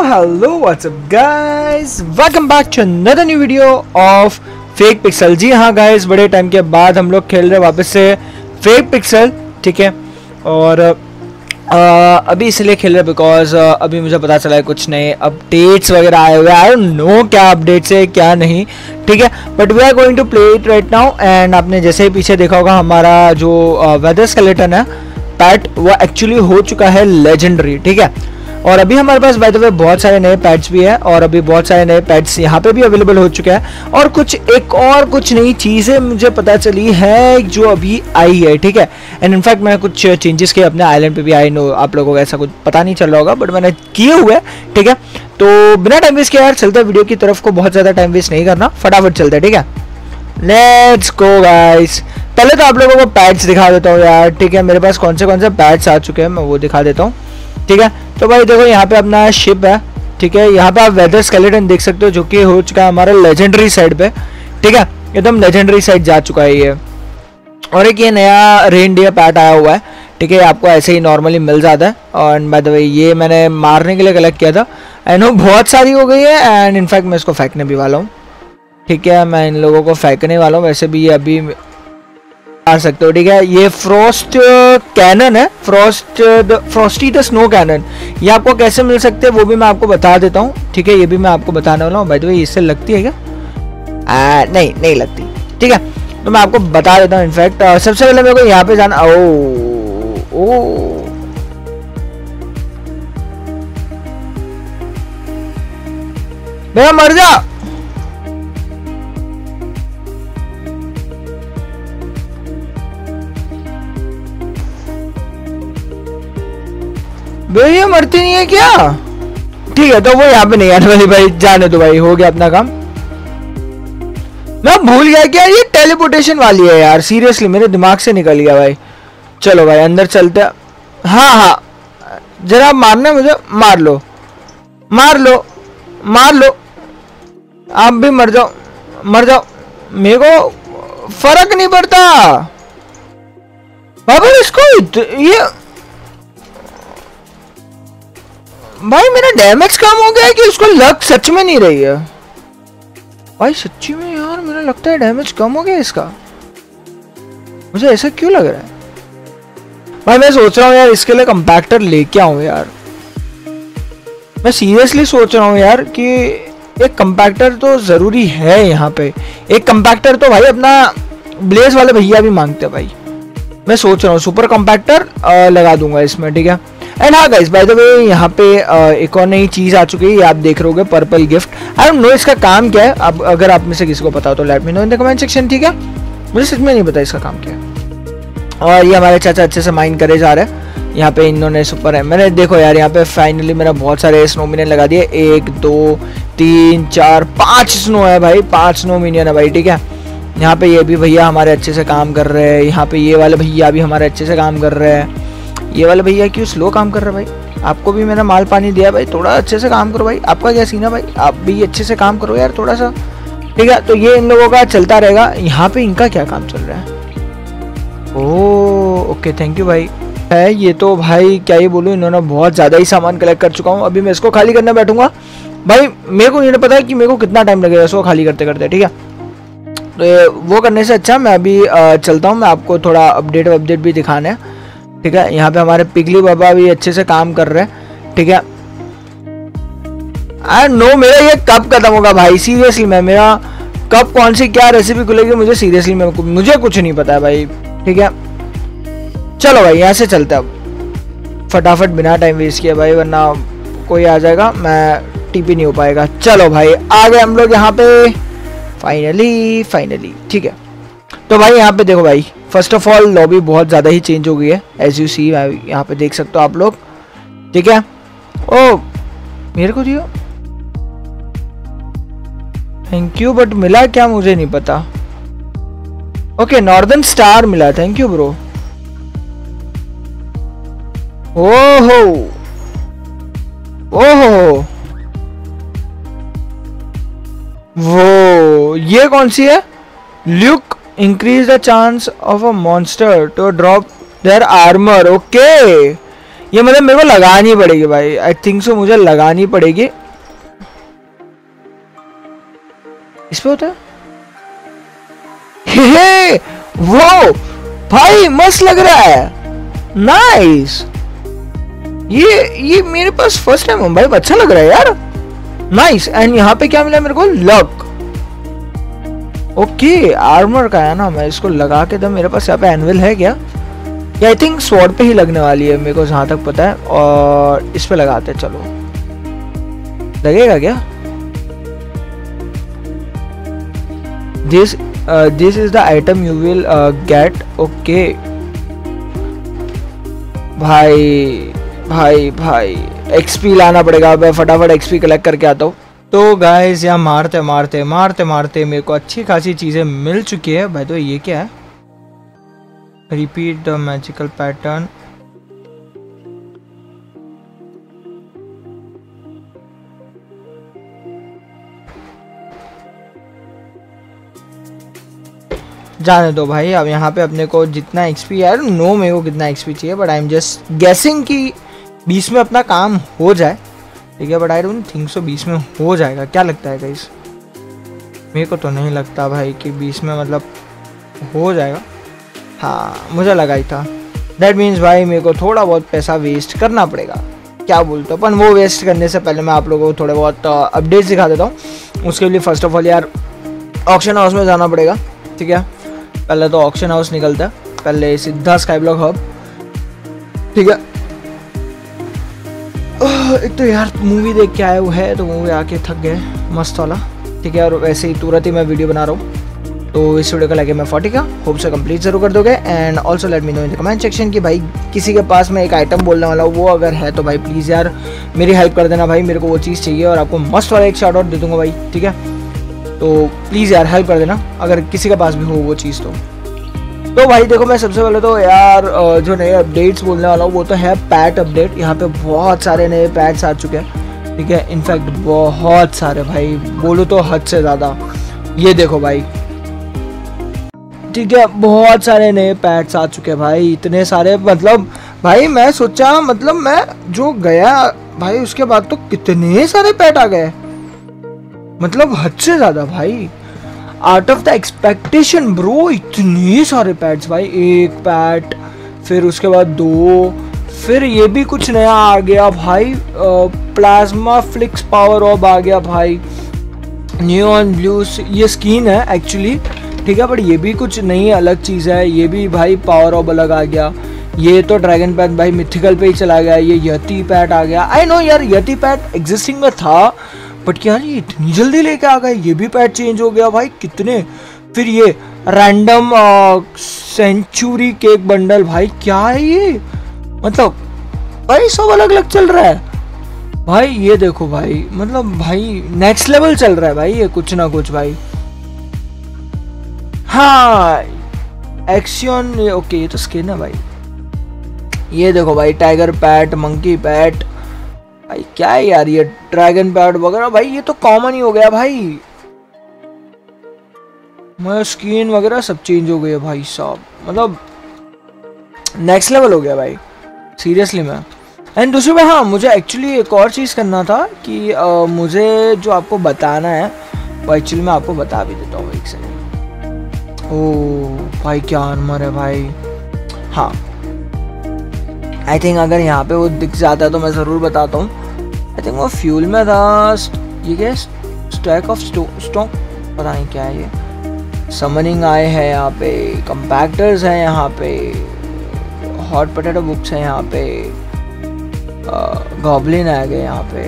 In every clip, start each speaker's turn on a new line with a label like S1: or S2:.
S1: what's up guys? Welcome back to another new video of Fake Pixel. जी हाँ guys, बड़े time के बाद हम लोग खेल रहे हैं वापस से Fake Pixel, ठीक है? और आ, अभी इसलिए खेल रहे बिकॉज़ अभी मुझे पता चला है कुछ नए अपडेट्स वगैरह आए हुए आई डोंट नो क्या अपडेट्स है क्या नहीं ठीक है but we are going to play it right now and आपने जैसे ही पीछे देखा होगा हमारा जो वेदर स्केलेटन है पैट वो एक्चुअली हो चुका है लेजेंडरी ठीक है और अभी हमारे पास बाय द वे बहुत सारे नए पैड्स भी है और अभी बहुत सारे नए पैड्स यहाँ पे भी अवेलेबल हो चुके हैं। और कुछ, एक और कुछ नई चीज़ें मुझे पता चली है, जो अभी आई है, ठीक है? एंड इनफैक्ट मैं कुछ चेंजेस किए, अपने आइलैंड पे भी आई, नो, आप लोगों को ऐसा कुछ पता नहीं चल रहा होगा बट मैंने किए हुए ठीक है? तो बिना टाइम वेस्ट किया यार, चलते वीडियो की तरफ़ को, बहुत ज़्यादा टाइम वेस्ट नहीं करना, फटाफट चलते ठीक है? लेट्स गो गाइस पहले तो आप लोगों को पैड्स दिखा देता हूँ यार, ठीक है? मेरे पास कौन से कौन से पैड्स आ चुके हैं, मैं वो दिखा देता हूँ। ठीक है? तो भाई देखो, यहाँ पे अपना शिप है, ठीक है? यहाँ पे आप वेदर स्केलेटन देख सकते हो, जो कि हो चुका है हमारा लेजेंडरी साइड पे, ठीक है? एकदम लेजेंडरी साइड जा चुका है ये। और एक ये नया रेन डियर पैट आया हुआ है, ठीक है? आपको ऐसे ही नॉर्मली मिल जाता है। और बाय द वे ये मैंने मारने के लिए कलेक्ट किया था। एंड वो बहुत सारी हो गई है एंड इनफैक्ट मैं इसको फेंकने भी वाला हूँ। ठीक है, मैं इन लोगों को फेंकने वाला हूँ। वैसे भी ये अभी आ सकते हो ठीक है? ये फ्रॉस्ट कैनन है। Frost frosty the snow cannon ये आपको कैसे मिल सकते हैं वो भी मैं आपको बता देता हूँ ठीक है? ये भी मैं आपको बताने वाला हूँ। भाई इससे लगती है क्या? आ, नहीं नहीं लगती ठीक है? तो मैं आपको बता देता हूँ इनफैक्ट सबसे पहले मेरे को यहाँ पे जाना ओ ओ। भैया मर जा। भैया मरती नहीं है क्या? ठीक है तो वो यहाँ पे नहीं आने वाली भाई, जाने दो भाई, हो गया अपना काम। मैं भूल गया क्या ये टेलीपोर्टेशन वाली है यार सीरियसली मेरे दिमाग से निकल गया भाई। चलो भाई, अंदर चलते हाँ। हाँ जरा मारना मुझे, मार लो। मार लो मार लो। आप भी मर जाओ मर जाओ। मेरे को फ़र्क नहीं पड़ता। बाबा, इसको ये भाई, मेरा डैमेज कम हो गया है कि उसको लग सच में नहीं रही है। भाई, सच्ची में यार, मेरा लगता है डैमेज कम हो गया इसका। मुझे ऐसा क्यों लग रहा है? भाई, मैं सोच रहा हूँ यार, इसके लिए कंपैक्टर लेके आऊँ यार। मैं सीरियसली सोच रहा हूँ यार कि एक कंपैक्टर तो ज़रूरी है यहाँ पे। एक कंपैक्टर तो भाई, अपना ब्लेज वाले भैया भी मांगते हैं भाई। मैं सोच रहा हूँ सुपर कंपैक्टर लगा दूँगा इसमें, ठीक है? एंड हाँ गाइस बाय द वे यहाँ पे एक और नई चीज़ आ चुकी है आप देख रहे हो पर्पल गिफ्ट आई नो इसका काम क्या है. अब अगर आप में से किसी को पता हो तो let me know in the comment section ठीक है? मुझे सच में नहीं पता इसका काम क्या है। और ये हमारे चाचा अच्छे से माइंड करे जा रहे हैं। यहाँ पे इन्होंने सुपर है। मैंने, देखो यार, यहाँ पे फाइनली मेरा बहुत सारे स्नो मिनियन लगा दिए। एक, दो, तीन, चार, पाँच स्नो है भाई। पाँच स्नो मिनियन है भाई, ठीक है? यहाँ पे ये भी भैया हमारे अच्छे से काम कर रहे हैं। यहाँ पे ये वाले भैया भी हमारे अच्छे से काम कर रहे हैं। ये वाला भैया क्यों स्लो काम कर रहा भाई? आपको भी मैंने माल पानी दिया भाई, थोड़ा अच्छे से काम करो भाई। आपका क्या सीन है भाई? आप भी अच्छे से काम करो यार थोड़ा सा। ठीक है तो ये इन लोगों का चलता रहेगा। यहाँ पे इनका क्या काम चल रहा है? ओ ओके थैंक यू भाई। है, ये तो भाई, क्या ही बोलूँ, इन्होंने बहुत ज़्यादा ही सामान कलेक्ट कर चुका हूँ। अभी मैं इसको खाली करने बैठूँगा। भाई, मेरे को नहीं पता कि मेरे को कितना टाइम लगेगा इसको खाली करते करते ठीक है? तो वो करने से अच्छा मैं अभी चलता हूँ। मैं आपको थोड़ा अपडेट अपडेट भी दिखाना। है ठीक है? यहाँ पे हमारे पिगली बाबा भी अच्छे से काम कर रहे हैं। ठीक है? आई नो मेरा ये कब खत्म होगा भाई सीरियसली मैं, मेरा कब कौन सी क्या रेसिपी खुलेगी मुझे सीरियसली मैं मुझे कुछ नहीं पता है भाई। ठीक है? चलो भाई, यहाँ से चलते अब। फटाफट बिना टाइम वेस्ट किया भाई, वरना कोई आ जाएगा, मैं टीपी नहीं हो पाएगा। चलो भाई, आ गए हम लोग यहाँ पे। फाइनली फाइनली ठीक है? तो भाई, यहाँ पे देखो भाई। फ़र्स्ट ऑफ़ ऑल लॉबी बहुत ज़्यादा ही चेंज हो गई है एज यू सी यहाँ पे देख सकते हो आप लोग। ठीक है? ओ, मेरे को दियो। थैंक यू बट मिला क्या मुझे नहीं पता। ओके नॉर्दर्न स्टार मिला। थैंक यू ब्रो ओहो। ओहो। वो, ये कौन सी है? Luck increase the chance of a monster to drop their armor, okay? ये मतलब मेरे को लगानी पड़ेगी भाई। आई थिंक सो मुझे लगानी पड़ेगी। इस पे होता है? वो भाई, मस्त लग रहा है। नाइस ये ये मेरे पास फ़र्स्ट टाइम भाई अच्छा लग रहा है यार। नाइस एंड यहाँ पे क्या मिला मेरे को? लक ओके आर्मर का है ना, मैं इसको लगा के दम मेरे पास यहाँ पे एनविल है क्या? ये आई थिंक स्वॉर्ड पे ही लगने वाली है, मेरे को जहाँ तक पता है, और इस पे लगाते चलो। लगेगा क्या? This this is the item you will get okay भाई भाई भाई एक्सपी लाना पड़ेगा मैं फटाफट एक्सपी कलेक्ट करके आता हूँ। तो गाइस यहाँ मारते मारते मारते मारते मेरे को अच्छी खासी चीज़ें मिल चुकी है। भाई तो ये क्या है? रिपीट द मैजिकल पैटर्न जाने दो भाई, अब यहाँ पे अपने को जितना एक्सपी है नो मेरे को कितना एक्सपी चाहिए but I am just guessing कि बीस में अपना काम हो जाए। ठीक है but I don't think so बीस में हो जाएगा। क्या लगता है गाइस मेरे को तो नहीं लगता भाई कि बीस में मतलब हो जाएगा। हाँ मुझे लगा ही था। दैट मीन्स भाई मेरे को थोड़ा बहुत पैसा वेस्ट करना पड़ेगा। क्या बोलते हो? अपन वो वेस्ट करने से पहले मैं आप लोगों को थोड़े बहुत अपडेट्स दिखा देता हूँ। उसके लिए फ़र्स्ट ऑफ़ ऑल यार ऑक्शन हाउस में जाना पड़ेगा। ठीक है? पहले तो ऑक्शन हाउस निकलता है। पहले सीधा स्काई ब्लॉक हब ठीक है? एक तो यार मूवी देख के आए हुए है तो मूवी आके थक गए, मस्त वाला। ठीक है, और वैसे ही तुरंत ही मैं वीडियो बना रहा हूँ। तो इस वीडियो का लगे मैं फोर्टी का होप से कंप्लीट ज़रूर कर दोगे। And also let me know in the comment section कि भाई, किसी के पास में एक आइटम बोलने वाला हूँ, वो अगर है तो भाई प्लीज़ यार मेरी हेल्प कर देना भाई, मेरे को वो चीज़ चाहिए और आपको मस्त वाला एक शॉर्ट आउट दे दूँगा भाई, ठीक है? तो प्लीज़ यार हेल्प कर देना, अगर किसी के पास भी हो वो चीज़ तो। तो भाई देखो, मैं सबसे पहले तो यार जो नए अपडेट्स बोलने वाला हूँ, वो तो है पैट अपडेट यहाँ पे बहुत सारे नए पैट्स आ चुके हैं। ठीक है? इनफैक्ट बहुत सारे भाई, बोलो तो हद से ज़्यादा। ये देखो भाई। ठीक है? बहुत सारे नए पैट्स आ चुके हैं भाई, इतने सारे। मतलब भाई, मैं सोचा मतलब मैं जो गया, भाई, उसके बाद तो कितने सारे पैट आ गए। मतलब हद से ज़्यादा भाई। Out of the expectation bro इतने सारे पैड्स भाई। एक पैट फिर उसके बाद दो, फिर ये भी कुछ नया आ गया, भाई। प्लाज्मा फ्लिक्स पावर ऑब आ गया, भाई। न्यू न्यून ब्लू ये स्कीन है एक्चुअली ठीक है बट ये भी कुछ नई अलग चीज़ है। ये भी, भाई पावर ऑब अलग आ गया। ये तो ड्रैगन पैट भाई मिथिकल पे ही चला गया। ये यति पैट आ गया। आई नो यार, यति पैट एग्जिस्टिंग में था बट यार ये इतनी जल्दी लेके आ गए? ये भी पैट चेंज हो गया भाई, कितने? फिर ये रैंडम सेंचुरी केक बंडल भाई, क्या है ये? मतलब भाई, सब अलग अलग चल रहा है। भाई, ये देखो भाई मतलब भाई नेक्स्ट लेवल चल रहा है भाई, ये कुछ ना कुछ भाई। हाँ एक्सियन ओके ये तो स्किन है भाई। ये देखो भाई टाइगर पैट मंकी पैट भाई क्या है यार ये ड्रैगन पैड वगैरह? भाई ये तो कॉमन ही हो गया भाई। मैं स्किन वगैरह सब चेंज हो गई है भाई साहब। मतलब नेक्स्ट लेवल हो गया भाई। सीरियसली मैं। एंड दूसरी बात हाँ मुझे एक्चुअली एक और चीज़ करना था कि आ, मुझे जो आपको बताना है वो एक्चुअली मैं आपको बता भी देता हूँ एक सेकेंड ओ भाई क्या आर्मर है भाई। हाँ। आई थिंक अगर यहाँ पे वो दिख जाता है तो मैं ज़रूर बताता हूँ। आई थिंक वो फ्यूल में था, ये क्या स्टैक ऑफ़ स्टॉक पता नहीं क्या है ये। समनिंग आए हैं यहाँ पे कंपैक्टर्स हैं यहाँ पे हॉट पोटैटो बुक्स हैं यहाँ पे गॉबलिन आ गए यहाँ पे।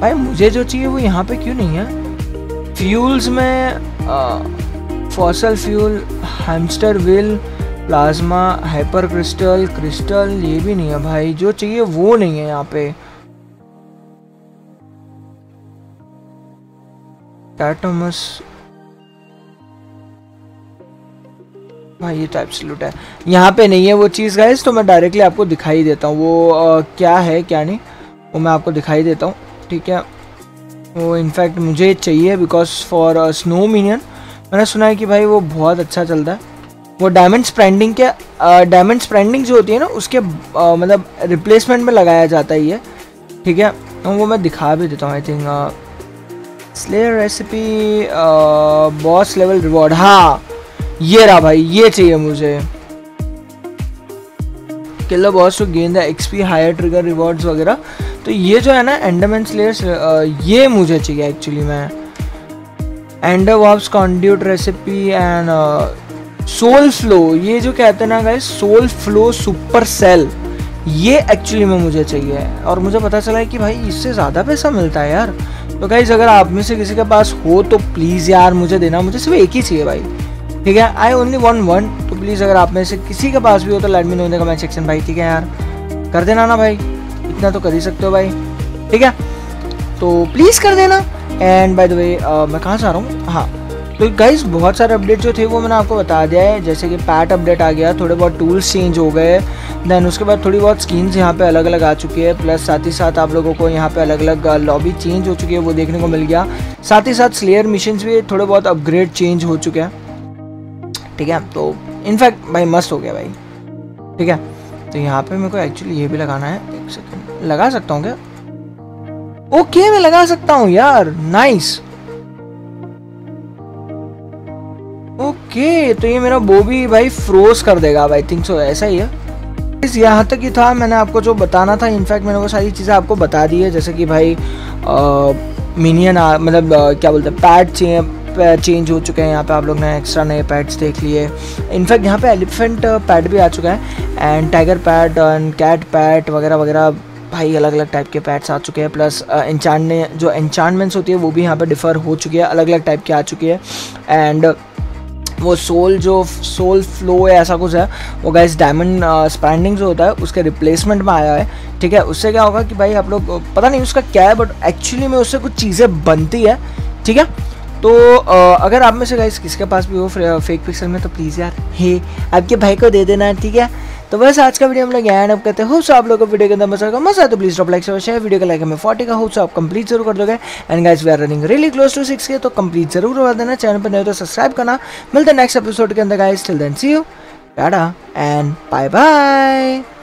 S1: भाई मुझे जो चाहिए वो यहाँ पे क्यों नहीं है? फ्यूल्स में fossil fuel hamster wheel plasma hyper crystal crystal ये भी नहीं है भाई। जो चाहिए वो नहीं है यहाँ पे। एटमस भाई ये तो एब्सोल्यूट है। यहाँ पे नहीं है वो चीज़ गाइस तो मैं डायरेक्टली आपको दिखाई देता हूँ। वो आ, क्या है क्या नहीं वो मैं आपको दिखाई देता हूँ ठीक है? वो इनफैक्ट मुझे चाहिए बिकॉज़ फॉर स्नो मिनियन मैंने सुना है कि भाई वो बहुत अच्छा चलता है। वो डायमंड स्प्रैंडिंग के डायमंड स्प्रैंडिंग जो होती है ना उसके आ, मतलब रिप्लेसमेंट में लगाया जाता ही है ठीक है? वो मैं दिखा भी देता हूँ I think slayer recipe boss level reward हाँ ये रहा भाई, ये चाहिए मुझे। Kill boss to gain the XP higher trigger rewards वगैरह। तो ये जो है ना एंडरमैन स्लेयर्स ये मुझे चाहिए एक्चुअली मैं। Ender warps conduit recipe and soul flow ये जो कहते हैं ना guys soul flow super cell ये एक्चुअली में मुझे चाहिए। और मुझे पता चला है कि भाई इससे ज़्यादा पैसा मिलता है यार। तो गाइज़ अगर आप में से किसी के पास हो तो प्लीज़ यार मुझे देना। मुझे सिर्फ़ एक ही चाहिए भाई। ठीक है? आई ओनली वन वन तो प्लीज़ अगर आप में से किसी के पास भी हो तो let me know in comment section भाई। ठीक है यार? कर देना ना भाई। इतना तो कर ही सकते हो भाई। ठीक है? तो प्लीज़ कर देना। एंड बाय द वे मैं कहाँ जा रहा हूँ? हाँ। तो गाइज़ बहुत सारे अपडेट जो थे वो मैंने आपको बता दिया है। जैसे कि पैट अपडेट आ गया, थोड़े बहुत टूल्स चेंज हो गए। देन उसके बाद थोड़ी बहुत स्कीम्स यहाँ पे अलग अलग आ चुकी है। प्लस साथ ही साथ आप लोगों को यहाँ पे अलग अलग लॉबी चेंज हो चुकी है, वो देखने को मिल गया। साथ ही साथ स्लेयर मिशन भी थोड़े बहुत अपग्रेड चेंज हो चुके हैं। ठीक है? तो इनफैक्ट भाई, मस्त हो गया भाई। ठीक है? तो यहाँ पे मेरे को एक्चुअली ये भी लगाना है। एक सेकेंड लगा सकता हूँ क्या? ओके मैं लगा सकता हूँ यार। नाइस ओके तो ये मेरा बो भी भाई फ्रोज कर देगा आई थिंक सो ऐसा ही है। इस यहाँ तक ही था, मैंने आपको जो बताना था इनफैक्ट मैंने वो सारी चीज़ें आपको बता दी है, जैसे कि भाई मिनियन मतलब क्या बोलते हैं पैड चाहिए चेंज हो चुके हैं, यहाँ पे आप लोग ने एक्स्ट्रा नए पैड्स देख लिए। इनफैक्ट यहाँ पे एलिफेंट पैड भी आ चुका है and tiger pad and cat pad वगैरह वगैरह, भाई अलग अलग टाइप के पैड्स आ चुके हैं प्लस इंचान जो इंचानमेंट्स होती है, वो भी यहाँ पे डिफ़र हो चुकी है अलग अलग टाइप की आ चुकी है एंड वो सोल जो सोल फ्लो है ऐसा कुछ है वो गैस डायमंड स्पैंडिंग जो होता है उसके रिप्लेसमेंट में आया है ठीक है? उससे क्या होगा कि भाई आप लोग पता नहीं उसका क्या है बट एक्चुअली में उससे कुछ चीज़ें बनती है ठीक है? तो uh, अगर आप में से गाइस किसके पास भी हो फेक पिक्सल में तो प्लीज़ यार हे आपके भाई को दे देना ठीक है? तो बस आज का वीडियो हम लोग एंड करते हो। सो आप लोग को वीडियो के अंदर मज़ा मज़ा आए तो please drop like share video का लाइक हमें फोर्टी का। हो सो आप कंप्लीट ज़रूर कर दोगे। And guys we are running really close to six K तो कंप्लीट ज़रूर कर देना। चैनल पर नहीं तो सब्सक्राइब करना। मिलते नेक्स्ट एपिसोड के अंदर guys till then see you tata and bye bye